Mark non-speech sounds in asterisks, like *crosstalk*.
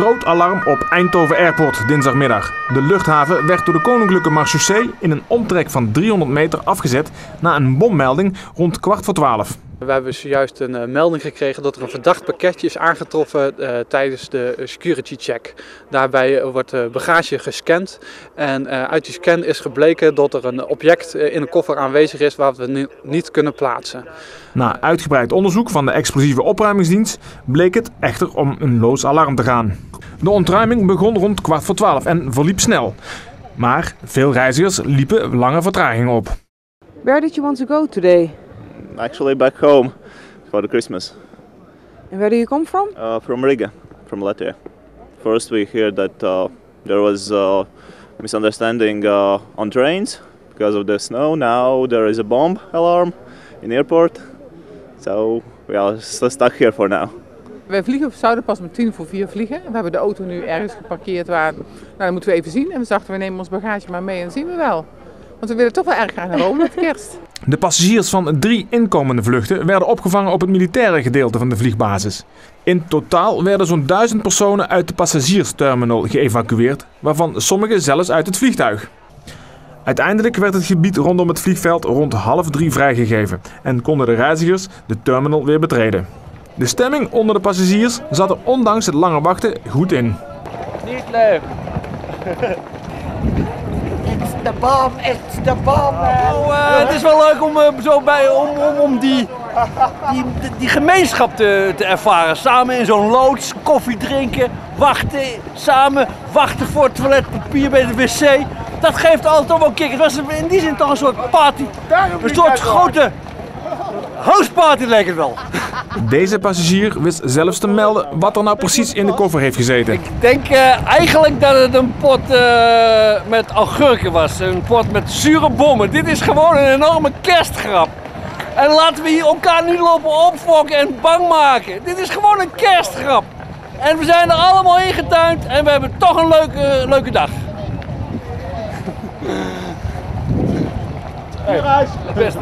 Groot alarm op Eindhoven Airport dinsdagmiddag. De luchthaven werd door de Koninklijke Marechaussee in een omtrek van 300 meter afgezet na een bommelding rond kwart voor twaalf. We hebben zojuist een uh, melding gekregen dat er een verdacht pakketje is aangetroffen uh, tijdens de security check. Daarbij uh, wordt bagage gescand en uit die scan is gebleken dat er een object in de koffer aanwezig is waar we niet kunnen plaatsen. Na uitgebreid onderzoek van de explosieve opruimingsdienst bleek het echter om een loos alarm te gaan. De ontruiming begon rond kwart voor twaalf en verliep snel. Maar veel reizigers liepen lange vertraging op. Where did you want to go today? Actually back home for the Christmas. And where do you come from? Uh, from Riga, from Latvia. First we heard that uh, there was a misunderstanding uh, on trains because of the snow. Now there is a bomb alarm in the airport. So we are stuck here for now. Wij vliegen, zouden pas met tien voor vier vliegen. We hebben de auto nu ergens geparkeerd waar, nou dat moeten we even zien. En we dachten, we nemen ons bagage maar mee en zien we wel. Want we willen toch wel erg graag naar Rome met kerst. *laughs* De passagiers van drie inkomende vluchten werden opgevangen op het militaire gedeelte van de vliegbasis. In totaal werden zo'n duizend personen uit de passagiersterminal geëvacueerd, waarvan sommigen zelfs uit het vliegtuig. Uiteindelijk werd het gebied rondom het vliegveld rond half drie vrijgegeven en konden de reizigers de terminal weer betreden. De stemming onder de passagiers zat er ondanks het lange wachten goed in. Niet leuk. It's the bomb, it's the bomb. Oh, uh, het is wel leuk om, uh, zo bij, om, om, om die, die, die gemeenschap te, te ervaren. Samen in zo'n loods, koffie drinken, wachten, samen wachten voor het toiletpapier bij de wc. Dat geeft altijd wel kick. Het was in die zin toch een soort party. Een soort grote houseparty lijkt het wel. Deze passagier wist zelfs te melden wat er nou precies in de koffer heeft gezeten. Ik denk uh, eigenlijk dat het een pot uh, met augurken was. Een pot met zure bommen. Dit is gewoon een enorme kerstgrap. En laten we hier elkaar niet lopen opfokken en bang maken. Dit is gewoon een kerstgrap. En we zijn er allemaal ingetuind en we hebben toch een leuke, leuke dag. Hey, het beste.